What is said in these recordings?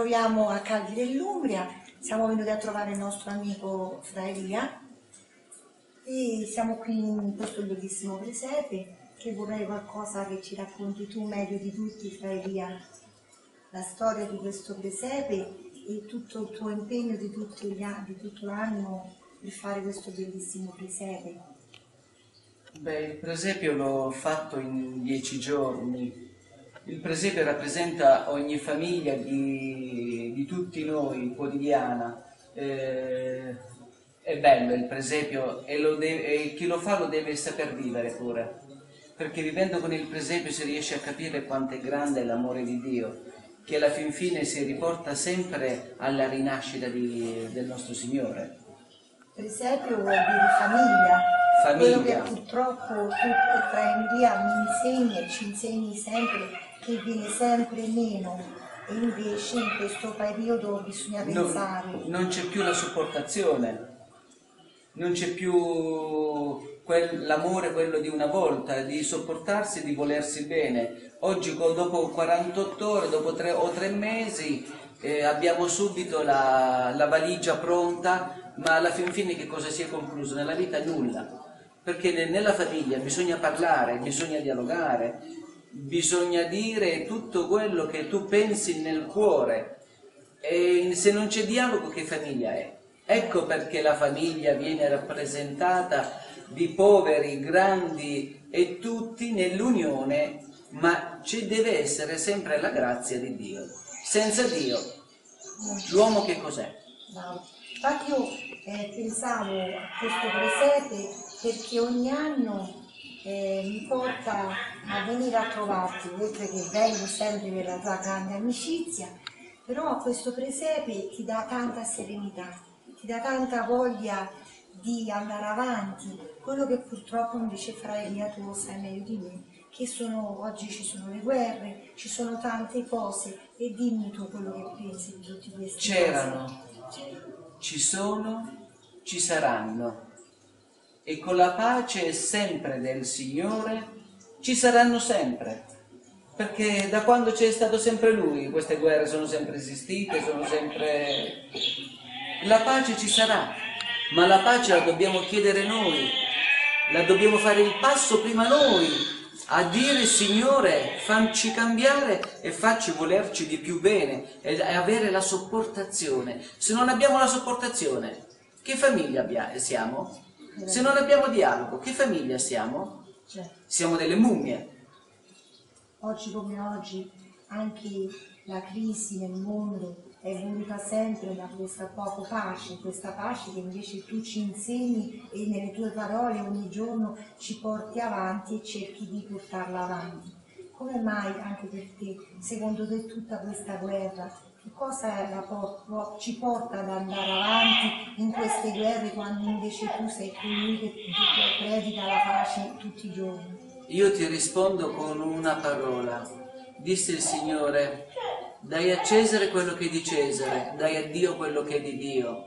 troviamo a Calvi dell'Umbria, siamo venuti a trovare il nostro amico Fra Elia e siamo qui in questo bellissimo presepe che vorrei qualcosa che ci racconti tu meglio di tutti, Fra Elia, la storia di questo presepe e tutto il tuo impegno di, anni, di tutto l'anno per fare questo bellissimo presepe. Beh, il presepio l'ho fatto in dieci giorni. Il presepio rappresenta ogni famiglia di, di tutti noi, quotidiana. Eh, è bello il presepio e, lo deve, e chi lo fa lo deve saper vivere pure, perché vivendo con il presepio si riesce a capire quanto è grande l'amore di Dio, che alla fin fine si riporta sempre alla rinascita di, del nostro Signore. Presepio vuol dire famiglia, famiglia. quello che purtroppo tu tra Emilia mi insegni e ci insegni sempre che viene sempre meno invece in questo periodo bisogna pensare. Non, non c'è più la sopportazione, non c'è più quel, l'amore quello di una volta, di sopportarsi e di volersi bene. Oggi dopo 48 ore, dopo tre o tre mesi, eh, abbiamo subito la, la, valigia pronta, ma alla fin fine che cosa si è concluso? Nella vita nulla. Perché nella famiglia bisogna parlare, bisogna dialogare, bisogna dire tutto quello che tu pensi nel cuore. E se non c'è dialogo, che famiglia è? Ecco perché la famiglia viene rappresentata di poveri, grandi e tutti nell'unione, ma ci deve essere sempre la grazia di Dio. Senza Dio, l'uomo che cos'è? Infatti io eh, pensavo a questo presepe perché ogni anno eh, mi porta a venire a trovarti, oltre che vengo sempre per la tua grande amicizia, però questo presepe ti dà tanta serenità ti dà tanta voglia di andare avanti, quello che purtroppo invece fra Elia tu lo sai meglio di me, che sono, oggi ci sono le guerre, ci sono tante cose e dimmi tu quello che pensi di tutti questi C'erano, ci sono, ci saranno e con la pace sempre del Signore ci saranno sempre. Perché da quando c'è stato sempre Lui queste guerre sono sempre esistite, sono sempre la pace ci sarà, ma la pace la dobbiamo chiedere noi, la dobbiamo fare il passo prima noi, a dire Signore famci cambiare e facci volerci di più bene e avere la sopportazione. Se non abbiamo la sopportazione, che famiglia siamo? Se non abbiamo dialogo, che famiglia siamo? Siamo delle mummie. Oggi come oggi, anche la crisi nel mondo è venuta sempre da questa poco pace, questa pace che invece tu ci insegni e nelle tue parole ogni giorno ci porti avanti e cerchi di portarla avanti. Come mai anche per te, secondo te, tutta questa guerra? Che cosa por- ci porta ad andare avanti in queste guerre quando invece tu sei colui che predica la pace tutti i giorni? Io ti rispondo con una parola. Disse il Signore, dai a Cesare quello che è di Cesare, dai a Dio quello che è di Dio.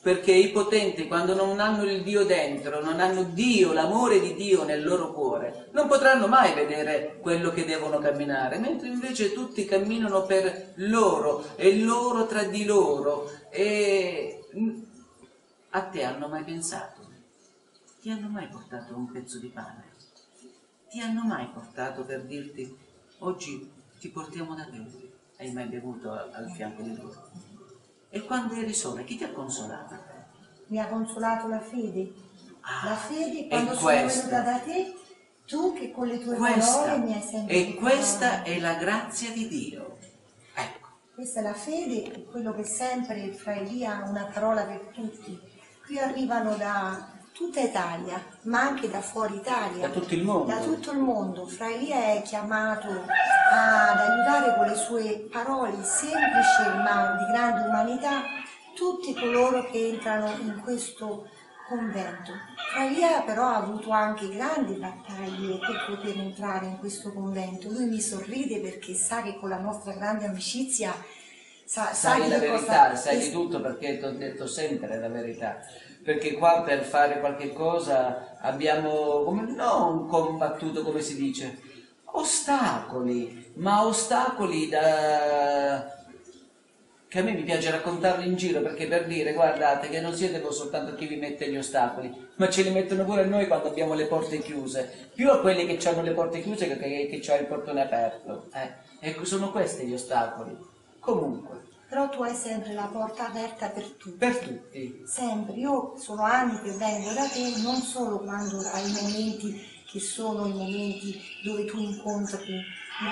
Perché i potenti, quando non hanno il Dio dentro, non hanno Dio, l'amore di Dio nel loro cuore, non potranno mai vedere quello che devono camminare, mentre invece tutti camminano per loro e loro tra di loro. E a te hanno mai pensato? Ti hanno mai portato un pezzo di pane? Ti hanno mai portato per dirti oggi ti portiamo da bere? hai mai bevuto al fianco di lui? E quando eri sola, chi ti ha consolato? Mi ha consolato la fede. Ah, la fede quando sono venuta da te, tu che con le tue questa, parole mi hai sempre E questa è la grazia di Dio. Ecco. Questa è la fede, quello che sempre fra Elia ha una parola per tutti. Qui arrivano da tutta Italia, ma anche da fuori Italia. Da tutto il mondo. Da tutto il mondo. Fra Elia è chiamato ad aiutare con le sue parole semplici ma di grande umanità tutti coloro che entrano in questo convento. Fra Elia però ha avuto anche grandi battaglie per poter entrare in questo convento. Lui mi sorride perché sa che con la nostra grande amicizia sa, sai la verità, sai di tutto perché ti ho detto sempre la verità perché qua per fare qualche cosa abbiamo come, non combattuto come si dice, ostacoli, ma ostacoli da, che a me mi piace raccontarli in giro perché per dire guardate che non siete voi soltanto chi vi mette gli ostacoli, ma ce li mettono pure a noi quando abbiamo le porte chiuse, più a quelli che hanno le porte chiuse che, che, che c'ha il portone aperto. Eh. Ecco, sono questi gli ostacoli. Comunque. Però tu hai sempre la porta aperta per tutti. Per tutti. Sempre. Io sono anni che vengo da te, non solo quando hai momenti che sono i momenti dove tu incontri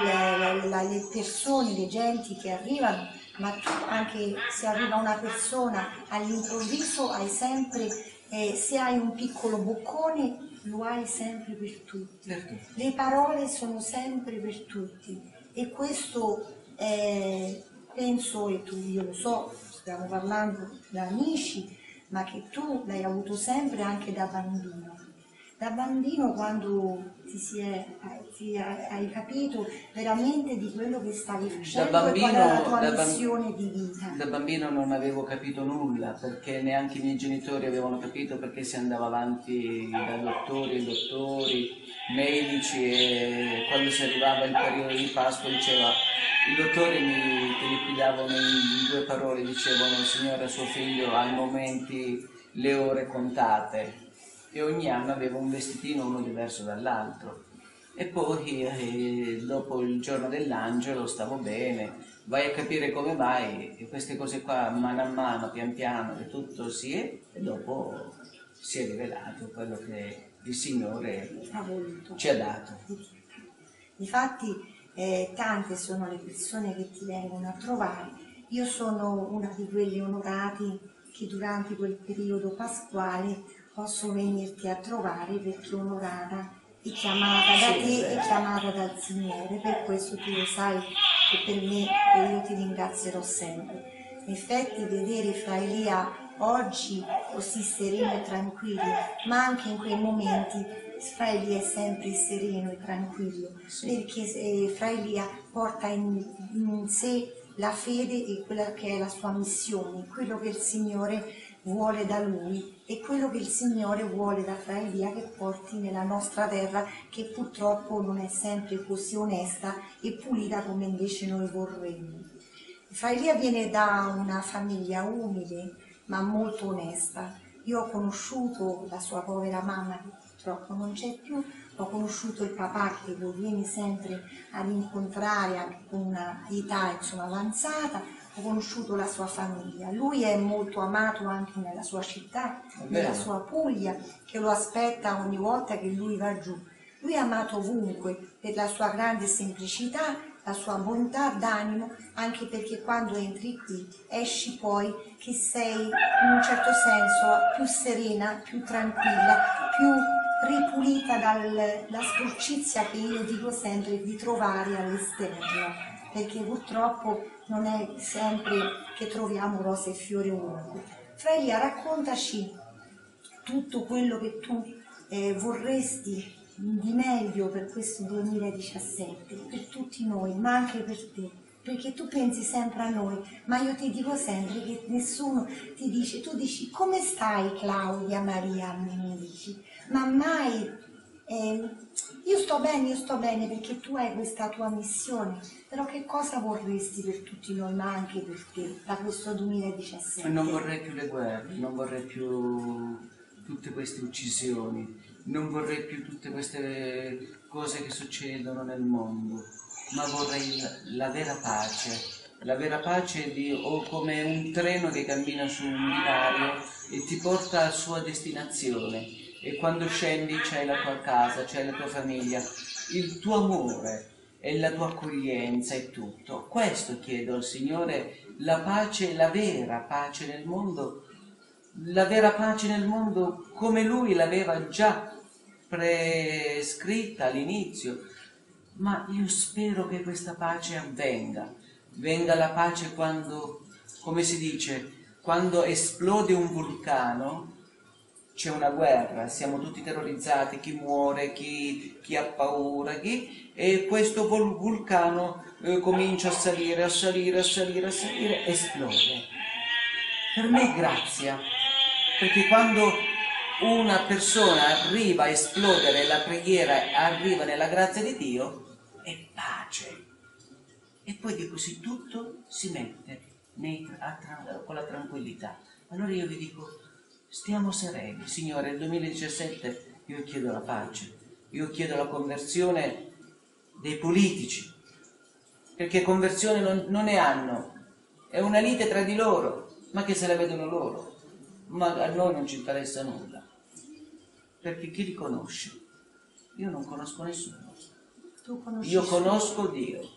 le, le, le persone, le genti che arrivano, ma tu anche se arriva una persona all'improvviso hai sempre, eh, se hai un piccolo boccone, lo hai sempre per tutti. Le parole sono sempre per tutti e questo eh, penso, e tu io lo so, stiamo parlando da amici, ma che tu l'hai avuto sempre anche da bambino. Da bambino quando ti, si è, ti hai capito veramente di quello che stavi facendo da bambino, e qual la tua da missione di vita? Da bambino non avevo capito nulla perché neanche i miei genitori avevano capito perché si andava avanti da dottori e dottori, medici e quando si arrivava il periodo di Pasqua diceva i dottori mi, liquidavano in due parole, dicevano signore suo figlio ha momenti le ore contate e ogni anno avevo un vestitino uno diverso dall'altro. E poi eh, dopo il giorno dell'angelo stavo bene, vai a capire come mai e queste cose qua mano a mano, pian piano, che tutto si è e dopo si è rivelato quello che il Signore ci ha dato. Infatti eh, tante sono le persone che ti vengono a trovare, io sono una di quelli onorati che durante quel periodo pasquale posso venirti a trovare perché onorata e chiamata da te e chiamata dal Signore. Per questo tu lo sai che per me e io ti ringrazierò sempre. In effetti vedere Fra Elia oggi così sereno e tranquillo, ma anche in quei momenti Fra Elia è sempre sereno e tranquillo, sì. perché eh, Fra Elia porta in, in sé la fede e quella che è la sua missione, quello che il Signore vuole da lui e quello che il Signore vuole da Fra Elia che porti nella nostra terra che purtroppo non è sempre così onesta e pulita come invece noi vorremmo. Fra Elia viene da una famiglia umile ma molto onesta. Io ho conosciuto la sua povera mamma che purtroppo non c'è più, ho conosciuto il papà che lo viene sempre ad incontrare con una età insomma, avanzata, conosciuto la sua famiglia. Lui è molto amato anche nella sua città, nella sua Puglia, che lo aspetta ogni volta che lui va giù. Lui è amato ovunque per la sua grande semplicità, la sua bontà d'animo, anche perché quando entri qui esci poi che sei in un certo senso più serena, più tranquilla, più ripulita dalla sporcizia che io dico sempre di trovare all'esterno perché purtroppo non è sempre che troviamo rose e fiori ovunque. Frelia, raccontaci tutto quello che tu eh, vorresti di meglio per questo 2017, per tutti noi, ma anche per te, perché tu pensi sempre a noi, ma io ti dico sempre che nessuno ti dice, tu dici come stai Claudia Maria, mi dici, ma mai eh, io sto bene, io sto bene perché tu hai questa tua missione, però che cosa vorresti per tutti noi, ma anche per te, da questo 2017? Non vorrei più le guerre, non vorrei più tutte queste uccisioni, non vorrei più tutte queste cose che succedono nel mondo, ma vorrei la, la vera pace. La vera pace di, o come un treno che cammina su un binario e ti porta alla sua destinazione e quando scendi c'è la tua casa, c'è la tua famiglia, il tuo amore e la tua accoglienza e tutto. Questo chiedo al Signore, la pace, la vera pace nel mondo, la vera pace nel mondo come Lui l'aveva già prescritta all'inizio, ma io spero che questa pace avvenga. Venga la pace quando, come si dice, quando esplode un vulcano, c'è una guerra, siamo tutti terrorizzati, chi muore, chi, chi ha paura, chi, e questo vul- vulcano eh, comincia a salire, a salire, a salire, a salire, esplode. Per me è grazia, perché quando una persona arriva a esplodere, la preghiera arriva nella grazia di Dio, è pace. E poi di così tutto si mette nei, tra, con la tranquillità. Allora io vi dico, stiamo sereni, Signore, nel 2017 io chiedo la pace, io chiedo la conversione dei politici, perché conversione non, non ne hanno, è una lite tra di loro, ma che se la vedono loro, ma a noi non ci interessa nulla, perché chi li conosce? Io non conosco nessuno. Io conosco Dio,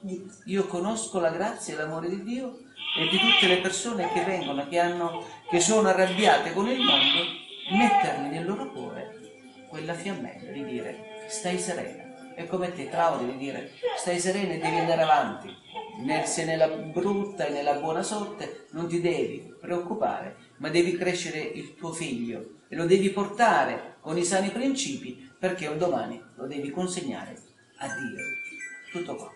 io conosco la grazia e l'amore di Dio e di tutte le persone che vengono, che, hanno, che sono arrabbiate con il mondo, mettergli nel loro cuore quella fiammella di dire stai serena. È come te, Claudio, di dire stai serena e devi andare avanti. Se nella brutta e nella buona sorte non ti devi preoccupare, ma devi crescere il tuo figlio e lo devi portare con i sani principi perché un domani lo devi consegnare a Dio. Tutto qua.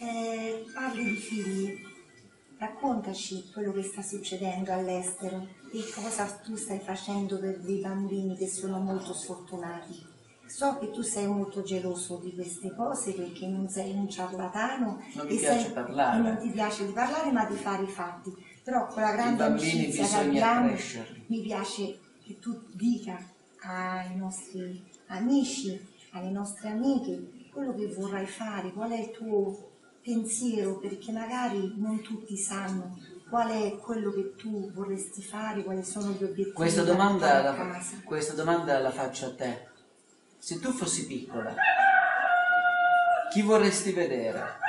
Eh, parli di figli, raccontaci quello che sta succedendo all'estero e cosa tu stai facendo per dei bambini che sono molto sfortunati. So che tu sei molto geloso di queste cose perché non sei un ciarlatano non mi piace sei, parlare. e non ti piace di parlare ma di fare i fatti. Però con la grande amicizia che abbiamo mi piace che tu dica ai nostri amici, alle nostre amiche, quello che vorrai fare, qual è il tuo pensiero, perché magari non tutti sanno qual è quello che tu vorresti fare, quali sono gli obiettivi Questa da domanda, la, questa domanda la faccio a te. Se tu fossi piccola, chi vorresti vedere?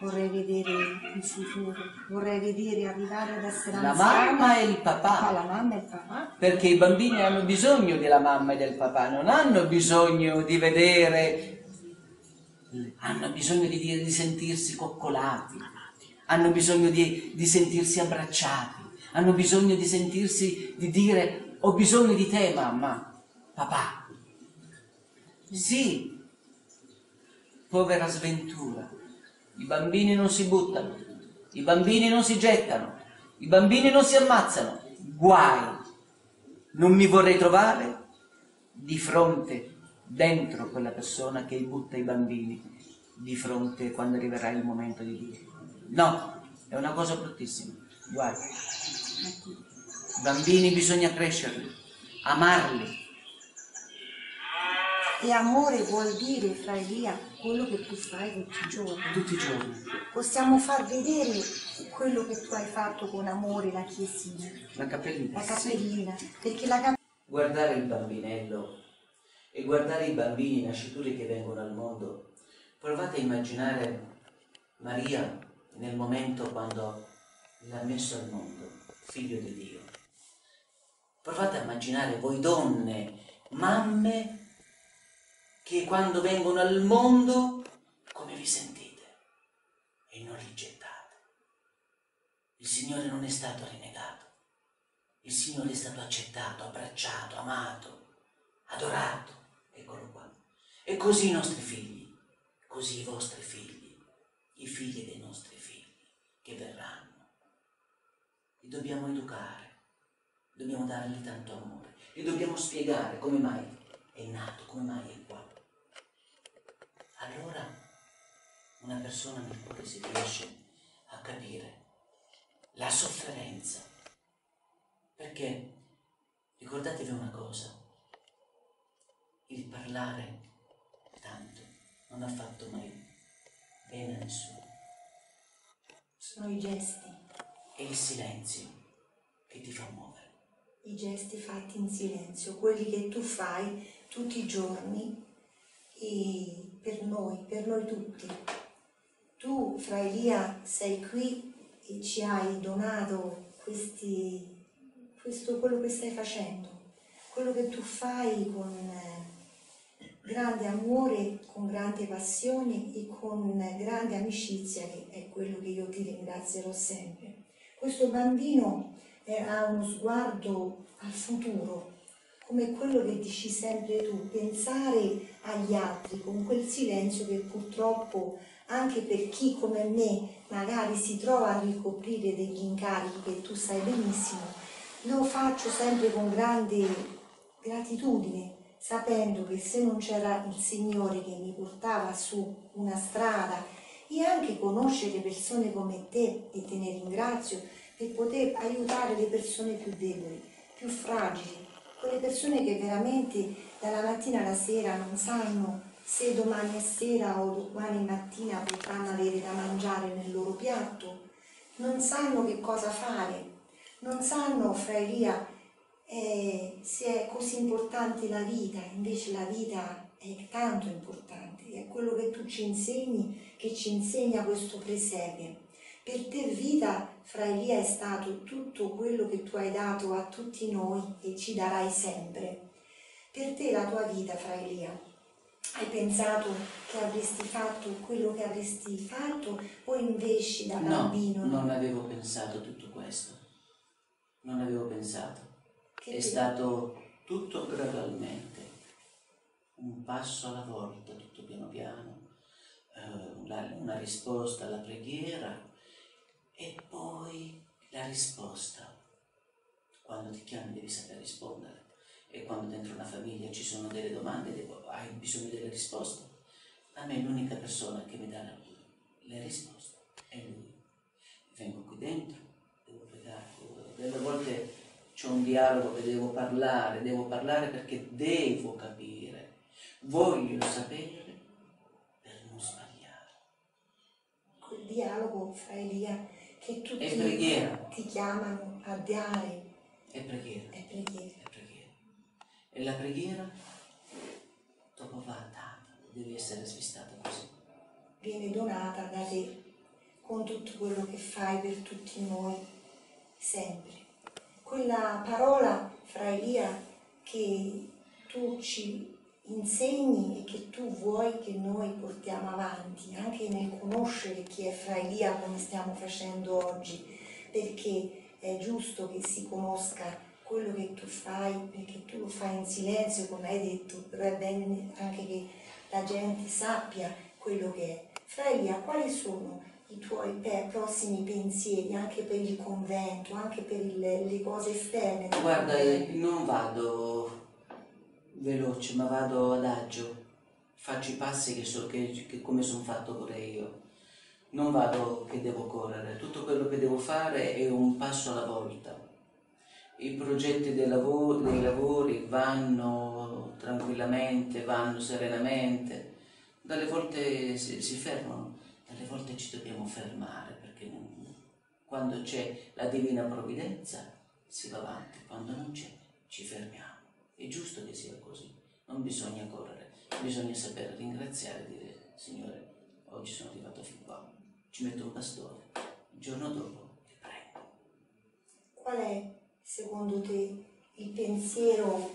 Vorrei vedere il futuro, vorrei vedere arrivare ad essere La anziana. mamma e il Ah, papà. la mamma e il papà. Perché i bambini hanno bisogno della mamma e del papà, non hanno bisogno di vedere, hanno bisogno di, dire- di sentirsi coccolati, hanno bisogno di, di sentirsi abbracciati, hanno bisogno di sentirsi, di dire ho bisogno di te mamma, papà. Sì, povera sventura, i bambini non si buttano, i bambini non si gettano, i bambini non si ammazzano, guai. Non mi vorrei trovare di fronte, dentro quella persona che butta i bambini, di fronte quando arriverà il momento di dire. No, è una cosa bruttissima, guai. I bambini bisogna crescerli, amarli, E amore vuol dire, fra Elia, quello che tu fai tutti i giorni. tutti i giorni. Possiamo far vedere quello che tu hai fatto con amore, la chiesina, La cappellina. la sì. cappellina, perché la cappellina guardare il bambinello e guardare i bambini nascituri che vengono al mondo, provate a immaginare Maria nel momento quando l'ha messo al mondo, figlio di Dio. Provate a immaginare voi donne, mamme, che quando vengono al mondo, come vi sentite? E non li gettate. Il Signore non è stato rinnegato. Il Signore è stato accettato, abbracciato, amato, adorato. Eccolo qua. E così i nostri figli, così i vostri figli, i figli dei nostri figli che verranno. Li dobbiamo educare, dobbiamo dargli tanto amore, li dobbiamo spiegare come mai è nato, come mai è qua. Allora una persona nel cuore si riesce a capire la sofferenza perché ricordatevi una cosa, il parlare tanto non ha fatto mai bene a nessuno. sono i gesti, È il silenzio che ti fa muovere. i gesti fatti in silenzio, quelli che tu fai tutti i giorni e per noi, per noi tutti. Tu, fra Elia, sei qui e ci hai donato questi, questo, quello che stai facendo, quello che tu fai con eh, grande amore, con grande passione e con grande amicizia, che è quello che io ti ringrazierò sempre. Questo bambino eh, ha uno sguardo al futuro, come quello che dici sempre tu, pensare agli altri con quel silenzio che purtroppo anche per chi come me magari si trova a ricoprire degli incarichi che tu sai benissimo, lo faccio sempre con grande gratitudine, sapendo che se non c'era il Signore che mi portava su una strada e anche conoscere persone come te, e te ne ringrazio, per poter aiutare le persone più deboli, più fragili, quelle persone che veramente dalla mattina alla sera non sanno se domani sera o domani mattina potranno avere da mangiare nel loro piatto, non sanno che cosa fare, non sanno, fra Elia, eh, se è così importante la vita, invece la vita è tanto importante, è quello che tu ci insegni, che ci insegna questo presepe. Per te vita, fra Elia, è stato tutto quello che tu hai dato a tutti noi e ci darai sempre. Per te la tua vita, fra Elia, hai pensato che avresti fatto quello che avresti fatto o invece da bambino? No, non avevo pensato tutto questo. Non avevo pensato. Che È te... stato tutto gradualmente, un passo alla volta, tutto piano piano, eh, una risposta alla preghiera e poi la risposta. Quando ti chiami devi sapere rispondere e quando dentro una famiglia ci sono delle domande, devo, hai bisogno delle risposte. A me l'unica persona che mi dà le risposte è lui. Vengo qui dentro, devo pregare, delle volte c'è un dialogo che devo parlare, devo parlare perché devo capire, voglio sapere per non sbagliare. Quel dialogo fra Elia che tutti ti chiamano a dare. È preghiera. È preghiera. E la preghiera, dopo va data, deve essere svistata così. Viene donata da te con tutto quello che fai per tutti noi, sempre. Quella parola fra Elia che tu ci insegni e che tu vuoi che noi portiamo avanti, anche nel conoscere chi è fra Elia come stiamo facendo oggi, perché è giusto che si conosca quello che tu fai, perché tu lo fai in silenzio, come hai detto, però è bene anche che la gente sappia quello che è. Freya, quali sono i tuoi prossimi pensieri anche per il convento, anche per le cose esterne? Guarda, non vado veloce, ma vado adagio, faccio i passi che, so, che, che come sono fatto pure io. Non vado che devo correre, tutto quello che devo fare è un passo alla volta i progetti dei lavori, dei lavori vanno tranquillamente, vanno serenamente, dalle volte si, si, fermano, dalle volte ci dobbiamo fermare perché quando c'è la divina provvidenza si va avanti, quando non c'è ci fermiamo. È giusto che sia così, non bisogna correre, bisogna sapere ringraziare e dire Signore, oggi sono arrivato fin qua, ci metto un pastore, il giorno dopo ti prendo. Qual è secondo te il pensiero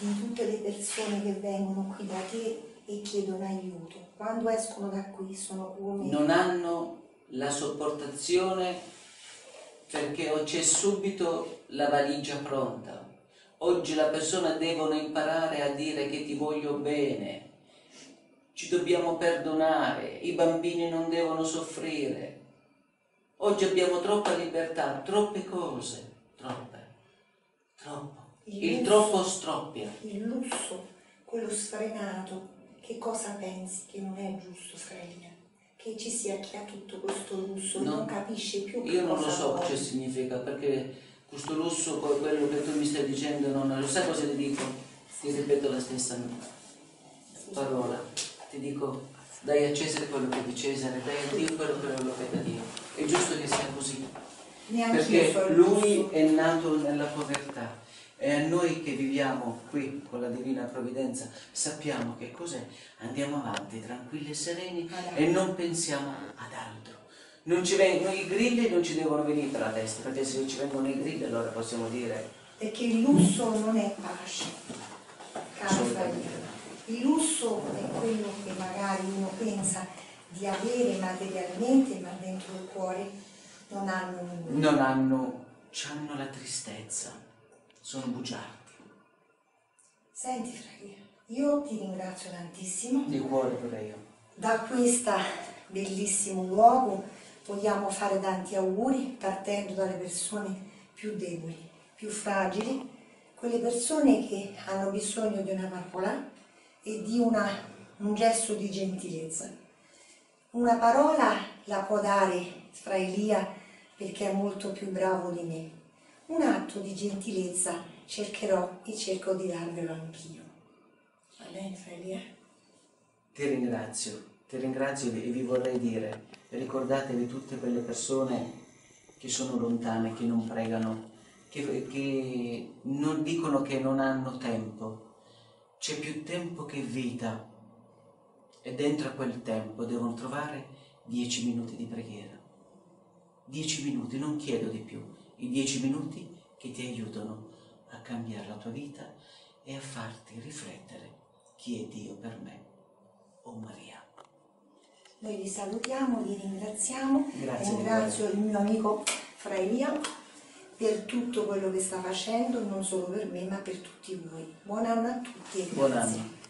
di tutte le persone che vengono qui da te e chiedono aiuto? Quando escono da qui sono come... Non hanno la sopportazione perché c'è subito la valigia pronta. Oggi la persona devono imparare a dire che ti voglio bene, ci dobbiamo perdonare, i bambini non devono soffrire. Oggi abbiamo troppa libertà, troppe cose troppe, troppo. Il, il lusso, troppo stroppia. Il lusso, quello sfrenato, che cosa pensi che non è giusto, Frelia? Che ci sia chi ha tutto questo lusso, no, non capisce più che Io non lo so cosa significa, perché questo lusso, quello che tu mi stai dicendo, non lo sai cosa ti dico? Ti ripeto la stessa parola. Ti dico, dai a Cesare quello che è di Cesare, dai a Dio quello che è da Dio. È giusto che sia così. Perché lui è nato nella povertà e a noi che viviamo qui con la divina provvidenza sappiamo che cos'è, andiamo avanti tranquilli e sereni e non pensiamo ad altro. Non ci vengono i grilli non ci devono venire per la testa, perché se ci vengono i grilli allora possiamo dire... Perché il lusso non è pace, caro Il lusso è quello che magari uno pensa di avere materialmente, ma dentro il cuore non hanno nulla. Non hanno, hanno la tristezza, sono bugiardi. Senti Fraglia, io ti ringrazio tantissimo. Di cuore pure io. Da questo bellissimo luogo vogliamo fare tanti auguri partendo dalle persone più deboli, più fragili, quelle persone che hanno bisogno di una parola e di una, un gesto di gentilezza. Una parola la può dare fra Elia perché è molto più bravo di me. Un atto di gentilezza cercherò e cerco di darvelo anch'io. Va bene, fra Elia? Ti ringrazio, ti ringrazio e vi vorrei dire, ricordatevi tutte quelle persone che sono lontane, che non pregano, che, che non dicono che non hanno tempo. C'è più tempo che vita e dentro a quel tempo devono trovare dieci minuti di preghiera. Dieci minuti, non chiedo di più, i dieci minuti che ti aiutano a cambiare la tua vita e a farti riflettere chi è Dio per me, o Maria. Noi vi salutiamo, vi ringraziamo, Grazie, ringrazio il mio amico Fra Elia per tutto quello che sta facendo, non solo per me ma per tutti voi. Buon anno a tutti e Buon grazie. anno.